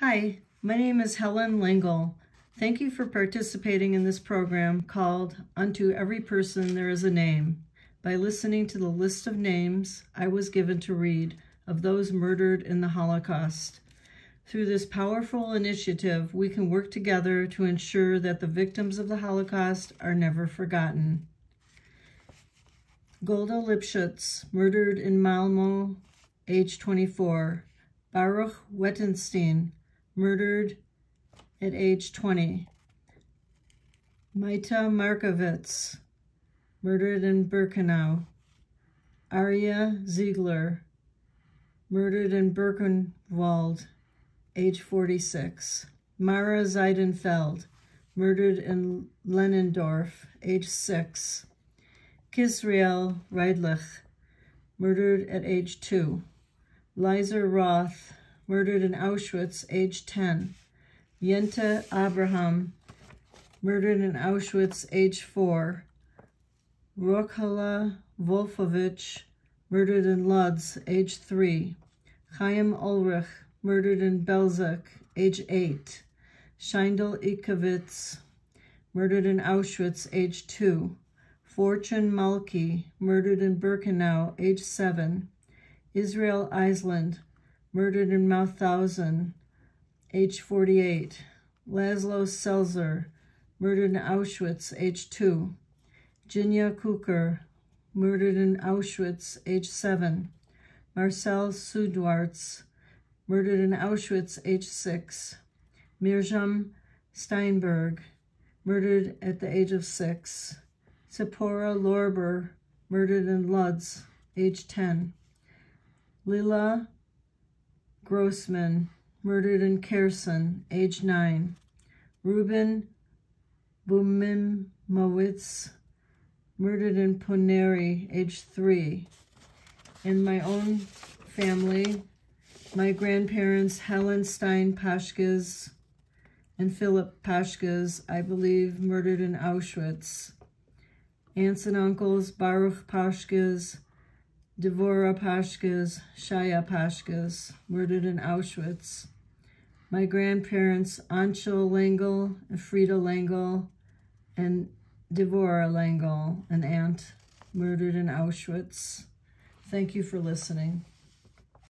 Hi, my name is Helen Lengel. Thank you for participating in this program called Unto Every Person There Is a Name by listening to the list of names I was given to read of those murdered in the Holocaust. Through this powerful initiative, we can work together to ensure that the victims of the Holocaust are never forgotten. Golda Lipschutz, murdered in Malmo, age 24. Baruch Wettenstein, murdered at age 20. Maita Markovitz, murdered in Birkenau. Arya Ziegler, murdered in Birkenwald, age 46. Mara Zeidenfeld, murdered in Lenendorf, age 6. Kisriel Reidlich, murdered at age 2. Lizer Roth, murdered in Auschwitz, age 10. Yenta Abraham, murdered in Auschwitz, age 4. Rokhala Wolfovich, murdered in Lodz, age 3. Chaim Ulrich, murdered in Belzec, age 8. Scheindel Ikovitz, murdered in Auschwitz, age 2. Fortune Malki, murdered in Birkenau, age 7. Israel Island, murdered in Mauthausen, age 48. Laszlo Selzer, murdered in Auschwitz, age 2. Jinya Kuker, murdered in Auschwitz, age 7. Marcel Sudwartz, murdered in Auschwitz, age 6. Mirjam Steinberg, murdered at the age of 6. Sephora Lorber, murdered in Lodz, age 10. Lila Grossman, murdered in Kherson, age 9. Ruben Bumimowitz, murdered in Poneri, age 3. In my own family, my grandparents, Helen Stein Pashkas and Philip Pashkas, I believe, murdered in Auschwitz aunts and uncles, Baruch Pashkas, Devora Pashkas, Shaya Pashkas, murdered in Auschwitz. My grandparents, Langel and Frida Langel, and Devora Langel, an aunt, murdered in Auschwitz. Thank you for listening.